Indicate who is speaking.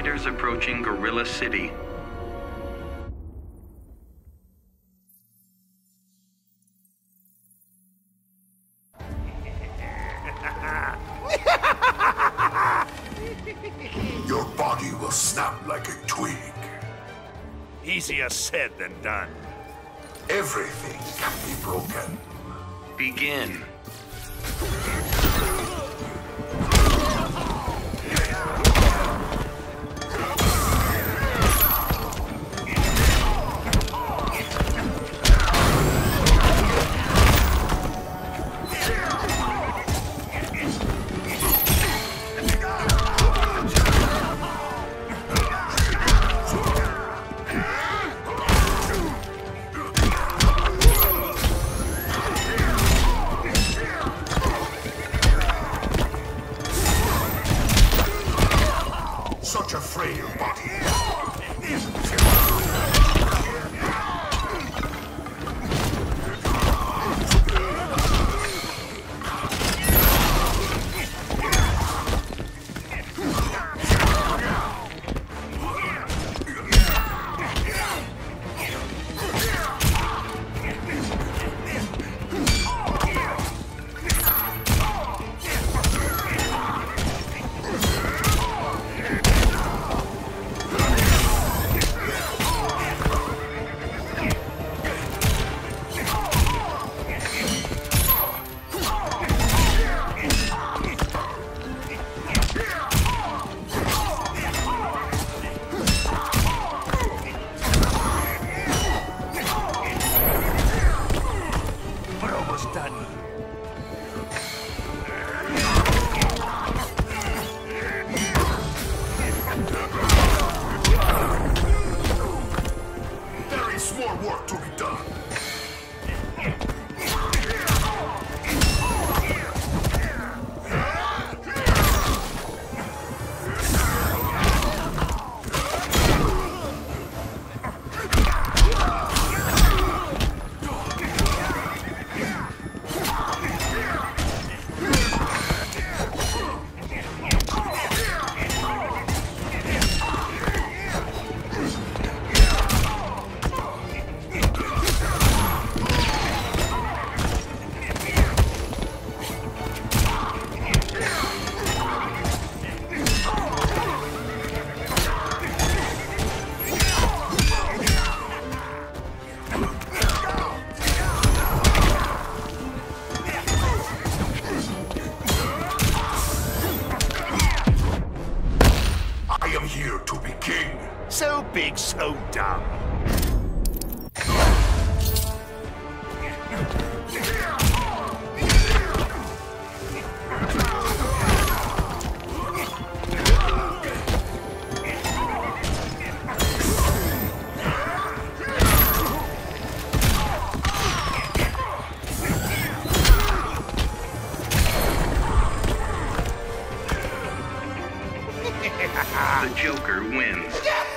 Speaker 1: Fighters approaching Gorilla City.
Speaker 2: Your body will snap like a twig.
Speaker 3: Easier said than done.
Speaker 2: Everything can be broken.
Speaker 1: Begin.
Speaker 2: Such a frail body.
Speaker 3: So big, so dumb.
Speaker 1: The Joker wins.